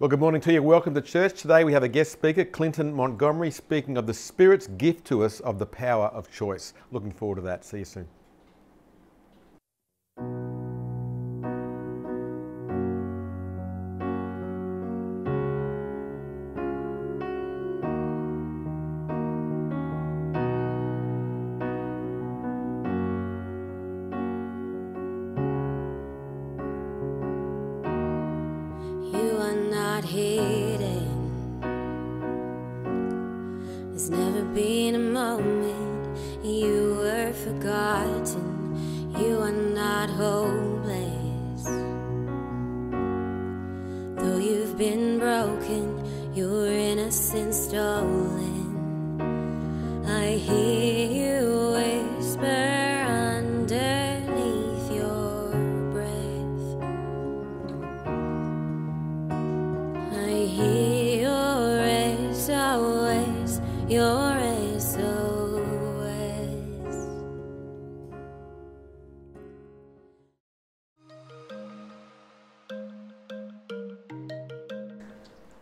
Well, good morning to you. Welcome to church. Today we have a guest speaker, Clinton Montgomery, speaking of the Spirit's gift to us of the power of choice. Looking forward to that. See you soon. Your innocence stolen. I hear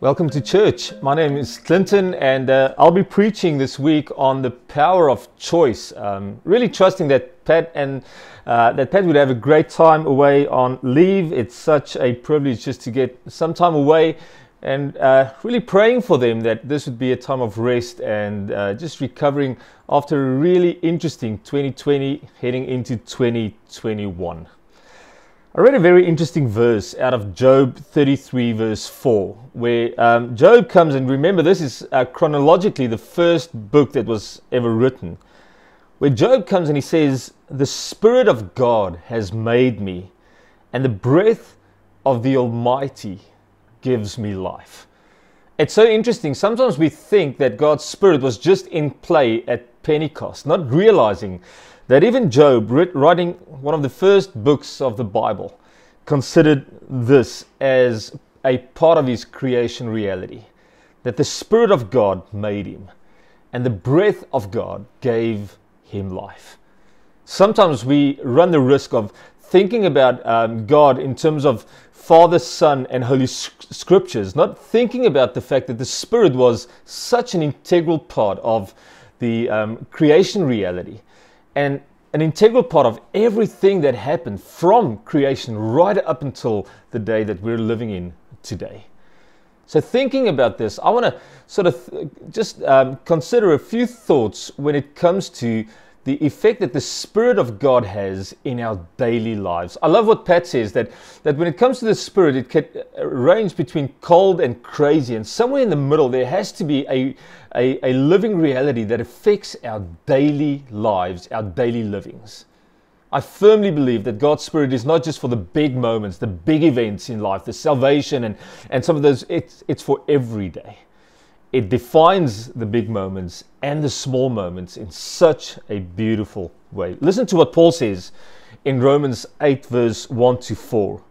Welcome to church. My name is Clinton, and uh, I'll be preaching this week on the power of choice. Um, really trusting that Pat and uh, that Pat would have a great time away on leave. It's such a privilege just to get some time away, and uh, really praying for them that this would be a time of rest and uh, just recovering after a really interesting 2020 heading into 2021. I read a very interesting verse out of Job 33, verse 4, where um, Job comes, and remember, this is uh, chronologically the first book that was ever written, where Job comes and he says, The Spirit of God has made me, and the breath of the Almighty gives me life. It's so interesting. Sometimes we think that God's Spirit was just in play at Pentecost, not realizing that even Job, writing one of the first books of the Bible, considered this as a part of his creation reality that the Spirit of God made him, and the breath of God gave him life. Sometimes we run the risk of thinking about um, God in terms of Father, Son, and Holy Scriptures, not thinking about the fact that the Spirit was such an integral part of the um, creation reality and an integral part of everything that happened from creation right up until the day that we're living in today. So, thinking about this, I want to sort of th- just um, consider a few thoughts when it comes to the effect that the Spirit of God has in our daily lives. I love what Pat says that, that when it comes to the Spirit, it can range between cold and crazy, and somewhere in the middle, there has to be a, a, a living reality that affects our daily lives, our daily livings. I firmly believe that God's Spirit is not just for the big moments, the big events in life, the salvation and, and some of those, it's, it's for every day. It defines the big moments and the small moments in such a beautiful way. Listen to what Paul says in Romans 8, verse 1 to 4.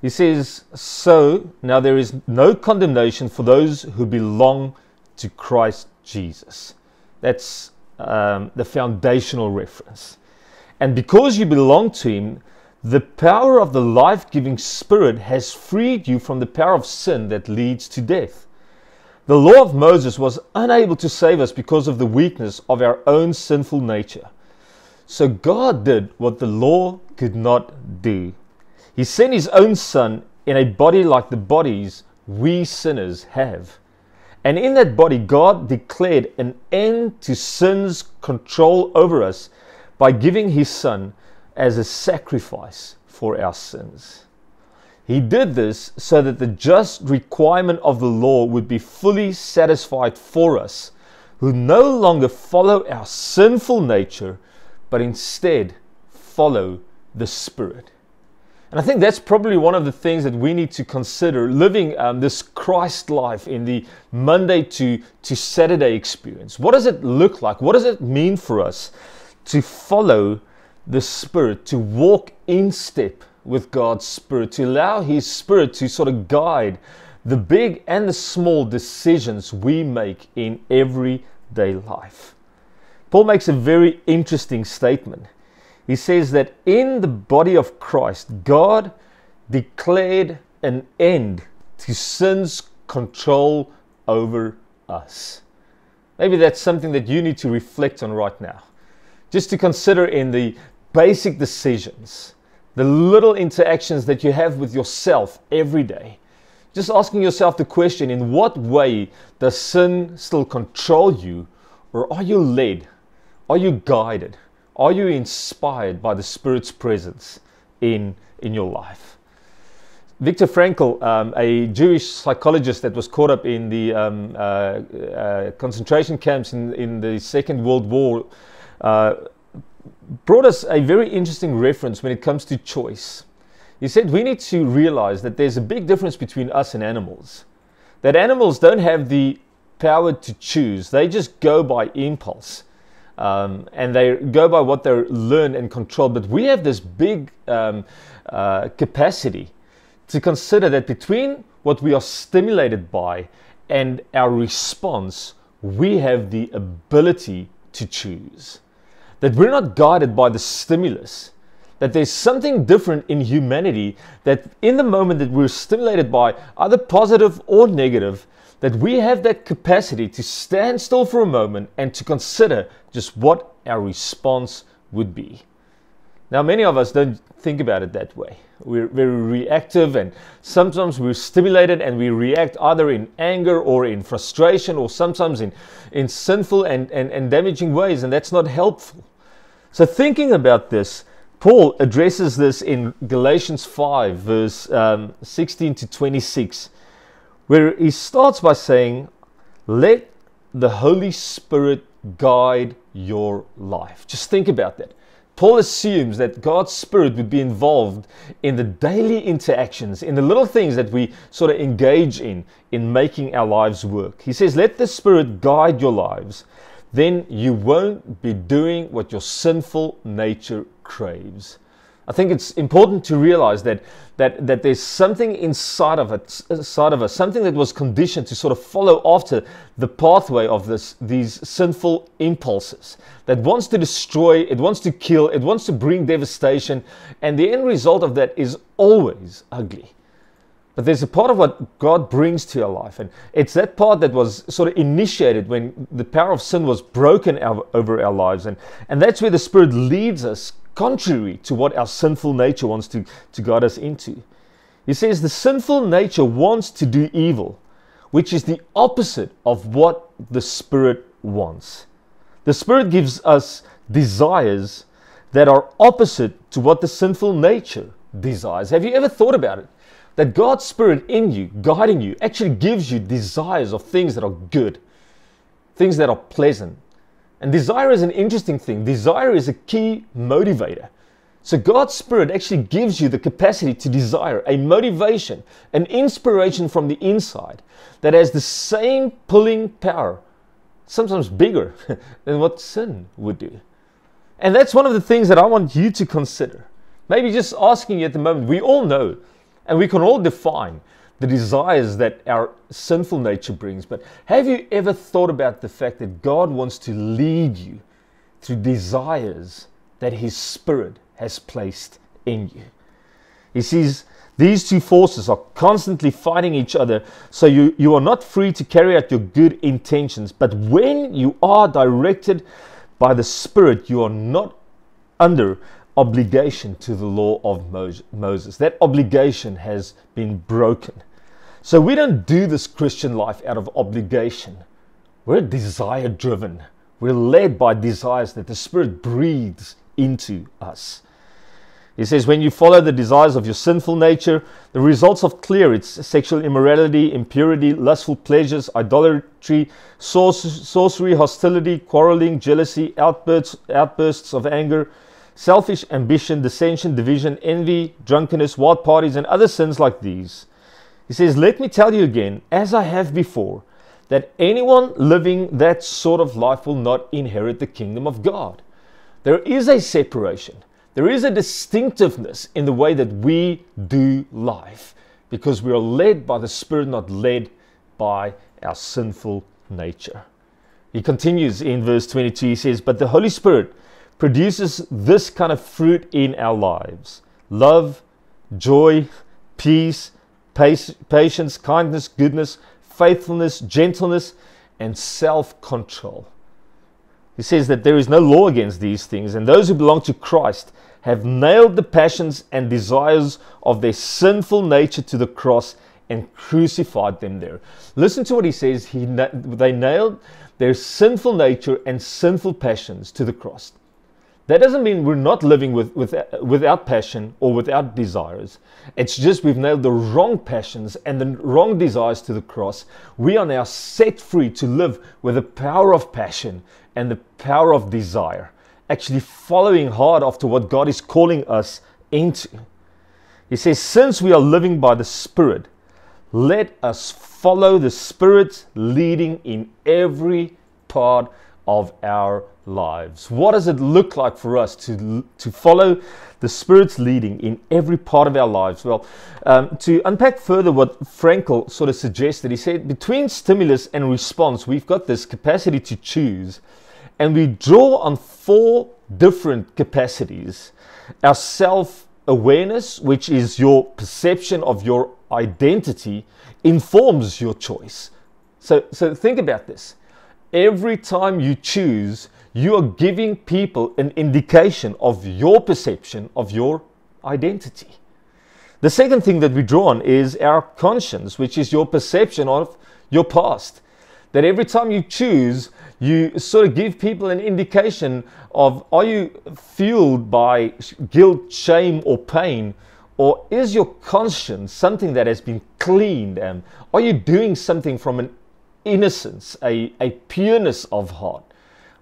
He says, So now there is no condemnation for those who belong to Christ Jesus. That's um, the foundational reference. And because you belong to Him, the power of the life giving Spirit has freed you from the power of sin that leads to death. The law of Moses was unable to save us because of the weakness of our own sinful nature. So God did what the law could not do. He sent His own Son in a body like the bodies we sinners have. And in that body, God declared an end to sin's control over us by giving His Son as a sacrifice for our sins. He did this so that the just requirement of the law would be fully satisfied for us, who no longer follow our sinful nature, but instead follow the Spirit. And I think that's probably one of the things that we need to consider living um, this Christ life in the Monday to, to Saturday experience. What does it look like? What does it mean for us to follow the Spirit, to walk in step with God's Spirit, to allow His Spirit to sort of guide the big and the small decisions we make in everyday life. Paul makes a very interesting statement. He says that in the body of Christ, God declared an end to sin's control over us. Maybe that's something that you need to reflect on right now. Just to consider in the basic decisions, the little interactions that you have with yourself every day. Just asking yourself the question in what way does sin still control you, or are you led? Are you guided? Are you inspired by the Spirit's presence in, in your life? Viktor Frankl, um, a Jewish psychologist that was caught up in the um, uh, uh, concentration camps in, in the Second World War, uh, brought us a very interesting reference when it comes to choice. He said we need to realize that there's a big difference between us and animals. That animals don't have the power to choose, they just go by impulse. Um, and they go by what they learn and control. But we have this big um, uh, capacity to consider that between what we are stimulated by and our response, we have the ability to choose. That we're not guided by the stimulus, that there's something different in humanity that in the moment that we're stimulated by, either positive or negative, that we have that capacity to stand still for a moment and to consider just what our response would be. Now, many of us don't think about it that way. We're very reactive, and sometimes we're stimulated and we react either in anger or in frustration or sometimes in, in sinful and, and, and damaging ways, and that's not helpful. So, thinking about this, Paul addresses this in Galatians 5, verse um, 16 to 26, where he starts by saying, Let the Holy Spirit guide your life. Just think about that. Paul assumes that God's Spirit would be involved in the daily interactions, in the little things that we sort of engage in, in making our lives work. He says, Let the Spirit guide your lives, then you won't be doing what your sinful nature craves. I think it's important to realize that, that, that there's something inside of, it, inside of us, something that was conditioned to sort of follow after the pathway of this, these sinful impulses that wants to destroy, it wants to kill, it wants to bring devastation, and the end result of that is always ugly. But there's a part of what God brings to our life, and it's that part that was sort of initiated when the power of sin was broken over our lives, and, and that's where the Spirit leads us contrary to what our sinful nature wants to, to guide us into. He says the sinful nature wants to do evil, which is the opposite of what the Spirit wants. The Spirit gives us desires that are opposite to what the sinful nature desires. Have you ever thought about it? That God's Spirit in you, guiding you, actually gives you desires of things that are good, things that are pleasant, and desire is an interesting thing. Desire is a key motivator. So God's Spirit actually gives you the capacity to desire, a motivation, an inspiration from the inside that has the same pulling power, sometimes bigger than what sin would do. And that's one of the things that I want you to consider. Maybe just asking you at the moment, we all know and we can all define the desires that our sinful nature brings. But have you ever thought about the fact that God wants to lead you through desires that His Spirit has placed in you? He sees these two forces are constantly fighting each other, so you, you are not free to carry out your good intentions. But when you are directed by the Spirit, you are not under obligation to the law of Moses. That obligation has been broken. So we don't do this Christian life out of obligation. We're desire driven. We're led by desires that the Spirit breathes into us. He says, when you follow the desires of your sinful nature, the results are clear. It's sexual immorality, impurity, lustful pleasures, idolatry, sorcery, hostility, quarreling, jealousy, outbursts, outbursts of anger, selfish ambition, dissension, division, envy, drunkenness, wild parties, and other sins like these. He says, Let me tell you again, as I have before, that anyone living that sort of life will not inherit the kingdom of God. There is a separation, there is a distinctiveness in the way that we do life because we are led by the Spirit, not led by our sinful nature. He continues in verse 22, he says, But the Holy Spirit produces this kind of fruit in our lives love, joy, peace, patience, kindness, goodness, faithfulness, gentleness, and self control. He says that there is no law against these things, and those who belong to Christ have nailed the passions and desires of their sinful nature to the cross and crucified them there. Listen to what he says. He, they nailed their sinful nature and sinful passions to the cross. That doesn't mean we're not living with, with, without passion or without desires. It's just we've nailed the wrong passions and the wrong desires to the cross. We are now set free to live with the power of passion and the power of desire, actually following hard after what God is calling us into. He says, Since we are living by the Spirit, let us follow the Spirit's leading in every part of our lives. What does it look like for us to, to follow the Spirit's leading in every part of our lives? Well, um, to unpack further what Frankl sort of suggested, he said between stimulus and response, we've got this capacity to choose, and we draw on four different capacities our self awareness, which is your perception of your identity, informs your choice. So, so think about this every time you choose, you are giving people an indication of your perception of your identity. The second thing that we draw on is our conscience, which is your perception of your past. That every time you choose, you sort of give people an indication of are you fueled by guilt, shame, or pain? Or is your conscience something that has been cleaned? And are you doing something from an innocence, a, a pureness of heart,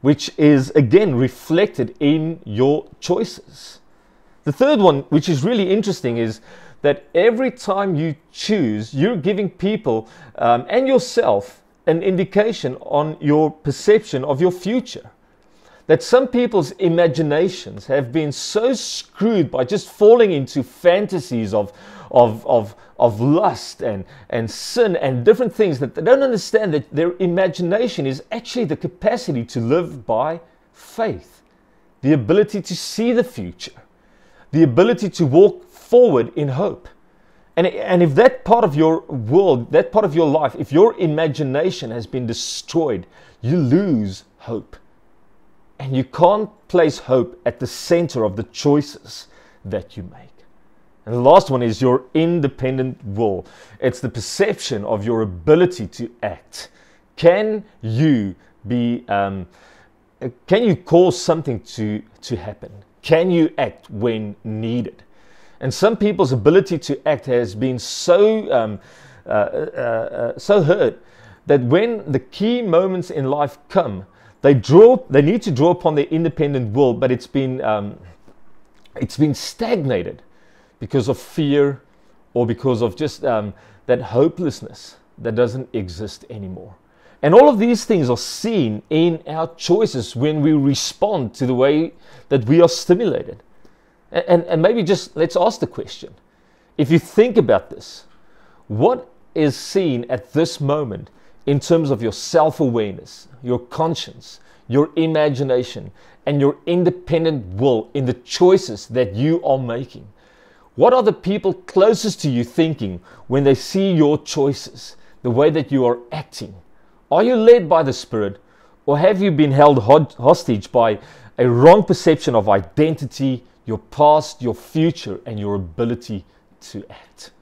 which is again reflected in your choices. The third one, which is really interesting, is that every time you choose, you're giving people um, and yourself an indication on your perception of your future. That some people's imaginations have been so screwed by just falling into fantasies of, of, of, of lust and, and sin and different things that they don't understand that their imagination is actually the capacity to live by faith, the ability to see the future, the ability to walk forward in hope. And, and if that part of your world, that part of your life, if your imagination has been destroyed, you lose hope. And you can't place hope at the center of the choices that you make. And the last one is your independent will. It's the perception of your ability to act. Can you be, um, can you cause something to, to happen? Can you act when needed? And some people's ability to act has been so, um, uh, uh, uh, so hurt that when the key moments in life come, they draw, they need to draw upon their independent will, but it's been, um, it's been stagnated because of fear or because of just um, that hopelessness that doesn't exist anymore. And all of these things are seen in our choices when we respond to the way that we are stimulated. And, and, and maybe just let's ask the question if you think about this, what is seen at this moment in terms of your self awareness, your conscience, your imagination, and your independent will in the choices that you are making? What are the people closest to you thinking when they see your choices, the way that you are acting? Are you led by the Spirit, or have you been held hostage by a wrong perception of identity, your past, your future, and your ability to act?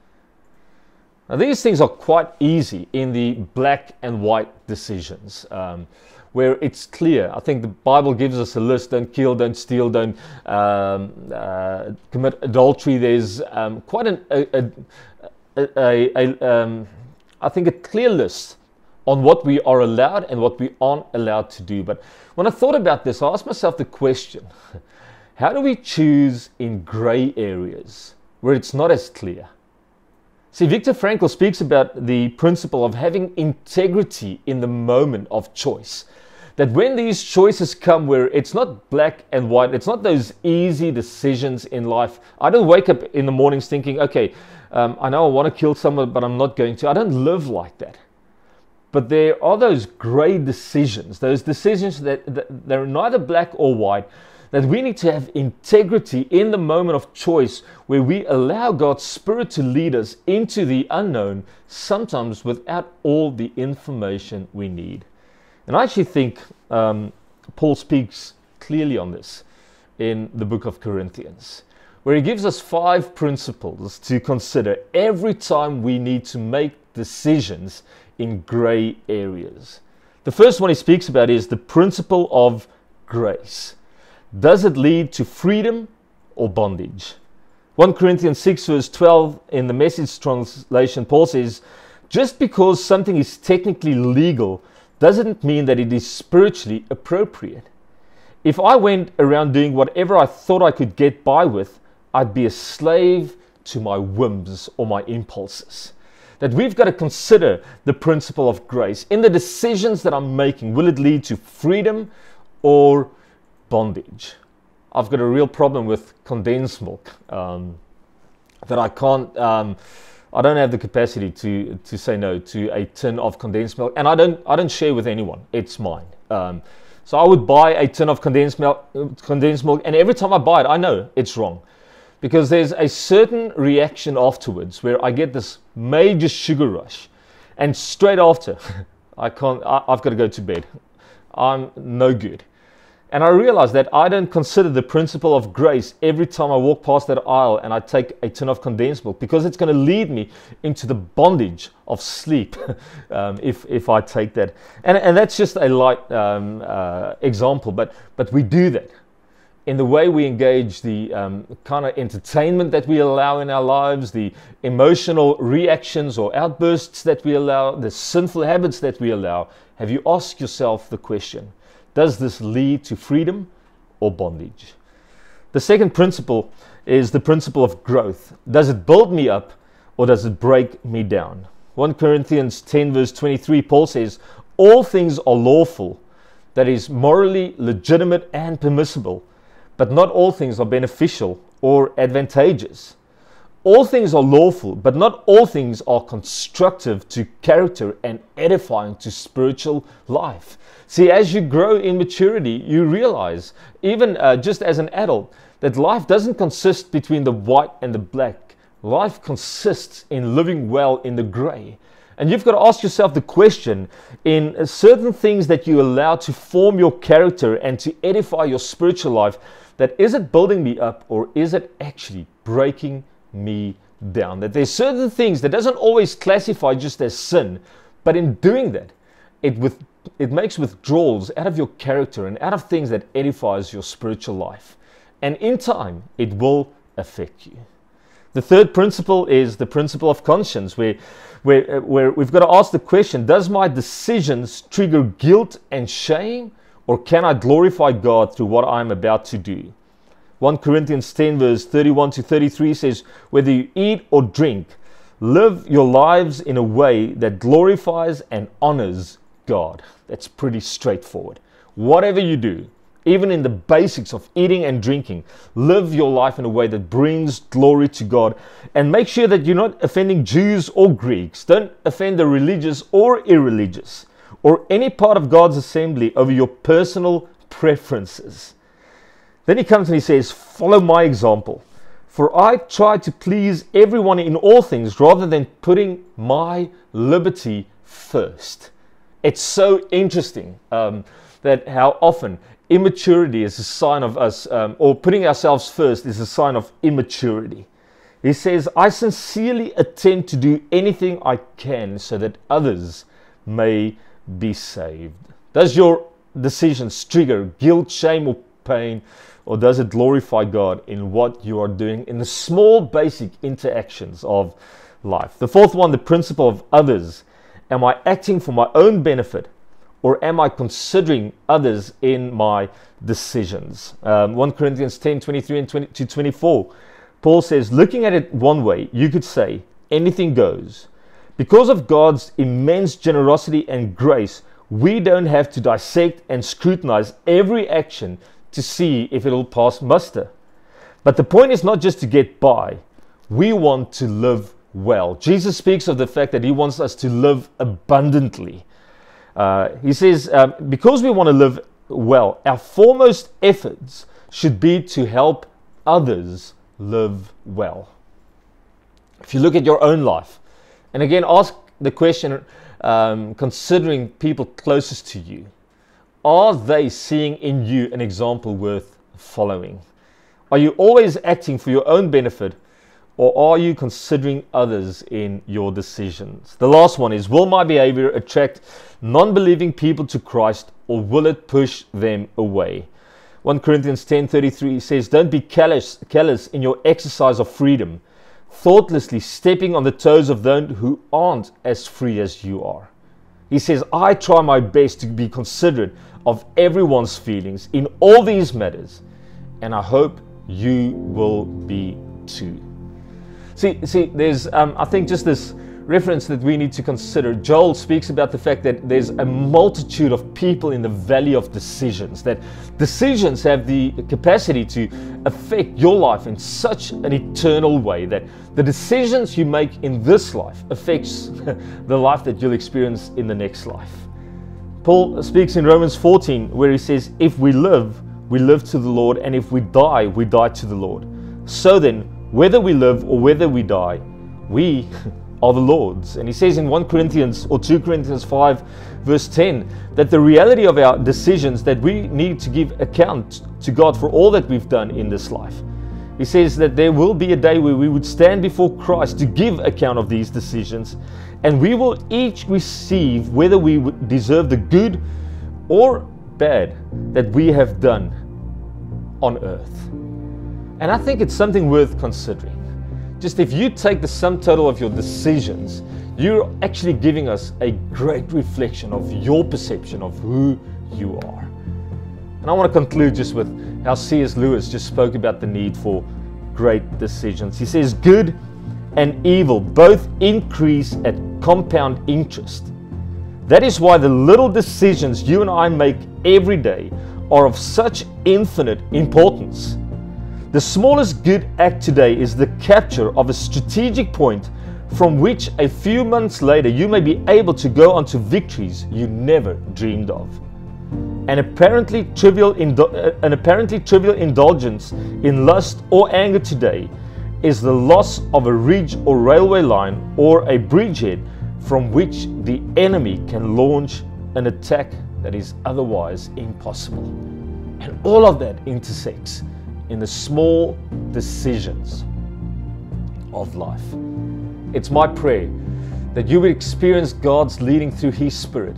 Now, these things are quite easy in the black and white decisions. Um, where it's clear. I think the Bible gives us a list don't kill, don't steal, don't um, uh, commit adultery. There's um, quite an, a, a, a, a um, I think, a clear list on what we are allowed and what we aren't allowed to do. But when I thought about this, I asked myself the question how do we choose in gray areas where it's not as clear? See, Viktor Frankl speaks about the principle of having integrity in the moment of choice that when these choices come where it's not black and white, it's not those easy decisions in life. I don't wake up in the mornings thinking, okay, um, I know I want to kill someone, but I'm not going to. I don't live like that. But there are those gray decisions, those decisions that, that they're neither black or white. that we need to have integrity in the moment of choice where we allow God's Spirit to lead us into the unknown, sometimes without all the information we need. And I actually think um, Paul speaks clearly on this in the book of Corinthians, where he gives us five principles to consider every time we need to make decisions in gray areas. The first one he speaks about is the principle of grace. Does it lead to freedom or bondage? 1 Corinthians 6, verse 12 in the message translation, Paul says, Just because something is technically legal doesn't mean that it is spiritually appropriate. If I went around doing whatever I thought I could get by with, I'd be a slave to my whims or my impulses. That we've got to consider the principle of grace. In the decisions that I'm making, will it lead to freedom or bondage? I've got a real problem with condensed milk um, that I can't. Um, I don't have the capacity to to say no to a tin of condensed milk, and I don't I don't share with anyone. It's mine. Um, so I would buy a tin of condensed milk, condensed milk, and every time I buy it, I know it's wrong, because there's a certain reaction afterwards where I get this major sugar rush, and straight after, I can't. I, I've got to go to bed. I'm no good. And I realized that I don't consider the principle of grace every time I walk past that aisle and I take a tin of condensed milk because it's going to lead me into the bondage of sleep um, if, if I take that. And, and that's just a light um, uh, example, but, but we do that. In the way we engage the um, kind of entertainment that we allow in our lives, the emotional reactions or outbursts that we allow, the sinful habits that we allow, have you asked yourself the question? Does this lead to freedom or bondage? The second principle is the principle of growth. Does it build me up or does it break me down? 1 Corinthians 10, verse 23, Paul says, All things are lawful, that is, morally legitimate and permissible, but not all things are beneficial or advantageous. All things are lawful, but not all things are constructive to character and edifying to spiritual life. See, as you grow in maturity, you realize, even uh, just as an adult, that life doesn't consist between the white and the black. Life consists in living well in the gray. And you've got to ask yourself the question in certain things that you allow to form your character and to edify your spiritual life, that is it building me up or is it actually breaking me down. That there's certain things that doesn't always classify just as sin, but in doing that, it with it makes withdrawals out of your character and out of things that edifies your spiritual life. And in time, it will affect you. The third principle is the principle of conscience, where, where, uh, where we've got to ask the question Does my decisions trigger guilt and shame, or can I glorify God through what I'm about to do? 1 Corinthians 10, verse 31 to 33 says, Whether you eat or drink, live your lives in a way that glorifies and honors God. That's pretty straightforward. Whatever you do, even in the basics of eating and drinking, live your life in a way that brings glory to God and make sure that you're not offending Jews or Greeks. Don't offend the religious or irreligious or any part of God's assembly over your personal preferences. Then he comes and he says, Follow my example. For I try to please everyone in all things rather than putting my liberty first. It's so interesting um, that how often immaturity is a sign of us, um, or putting ourselves first is a sign of immaturity. He says, I sincerely attempt to do anything I can so that others may be saved. Does your decisions trigger guilt, shame, or pain? or does it glorify God in what you are doing in the small basic interactions of life? The fourth one, the principle of others. Am I acting for my own benefit or am I considering others in my decisions? Um, 1 Corinthians 10 23 and 20 to 24. Paul says, looking at it one way, you could say, anything goes. Because of God's immense generosity and grace, we don't have to dissect and scrutinize every action to see if it'll pass muster. But the point is not just to get by, we want to live well. Jesus speaks of the fact that he wants us to live abundantly. Uh, he says, um, because we want to live well, our foremost efforts should be to help others live well. If you look at your own life, and again, ask the question um, considering people closest to you, are they seeing in you an example worth following? Are you always acting for your own benefit or are you considering others in your decisions? The last one is Will my behavior attract non believing people to Christ or will it push them away? 1 Corinthians 10:33 says, "Don't be callous, callous in your exercise of freedom, thoughtlessly stepping on the toes of those who aren't as free as you are." He says, "I try my best to be considerate of everyone's feelings in all these matters, and I hope you will be too." See, see, there's, um, I think, just this reference that we need to consider. Joel speaks about the fact that there's a multitude of people in the valley of decisions, that decisions have the capacity to affect your life in such an eternal way that the decisions you make in this life affects the life that you'll experience in the next life. Paul speaks in Romans 14 where he says, If we live, we live to the Lord, and if we die, we die to the Lord. So then, whether we live or whether we die, we are the Lord's. And he says in 1 Corinthians or 2 Corinthians 5, verse 10, that the reality of our decisions that we need to give account to God for all that we've done in this life. He says that there will be a day where we would stand before Christ to give account of these decisions, and we will each receive whether we deserve the good or bad that we have done on earth. And I think it's something worth considering. Just if you take the sum total of your decisions, you're actually giving us a great reflection of your perception of who you are. And I want to conclude just with how C.S. Lewis just spoke about the need for great decisions. He says, Good and evil both increase at compound interest. That is why the little decisions you and I make every day are of such infinite importance. The smallest good act today is the capture of a strategic point from which a few months later you may be able to go on to victories you never dreamed of. An apparently trivial, uh, an apparently trivial indulgence in lust or anger today is the loss of a ridge or railway line or a bridgehead from which the enemy can launch an attack that is otherwise impossible. And all of that intersects in the small decisions of life. It's my prayer that you would experience God's leading through His Spirit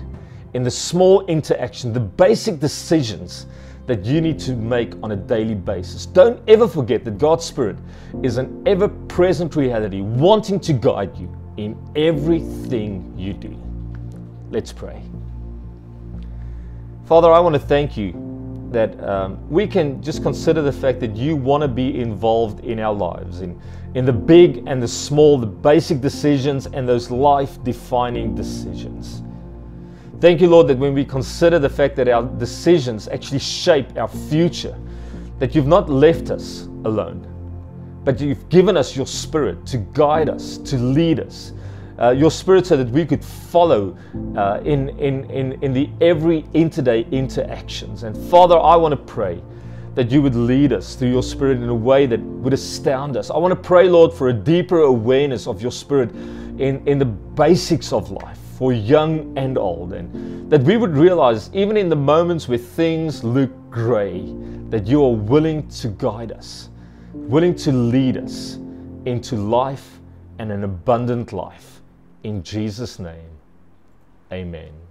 in the small interaction, the basic decisions that you need to make on a daily basis. Don't ever forget that God's Spirit is an ever present reality, wanting to guide you in everything you do. Let's pray. Father, I want to thank you that um, we can just consider the fact that you want to be involved in our lives, in, in the big and the small, the basic decisions and those life defining decisions. Thank you, Lord, that when we consider the fact that our decisions actually shape our future, that you've not left us alone, but you've given us your spirit to guide us, to lead us, uh, your spirit so that we could follow uh, in, in, in, in the every interday interactions. And Father, I want to pray that you would lead us through your spirit in a way that would astound us. I want to pray, Lord, for a deeper awareness of your spirit in, in the basics of life for young and old. And that we would realize, even in the moments where things look gray, that you are willing to guide us, willing to lead us into life and an abundant life. In Jesus' name, amen.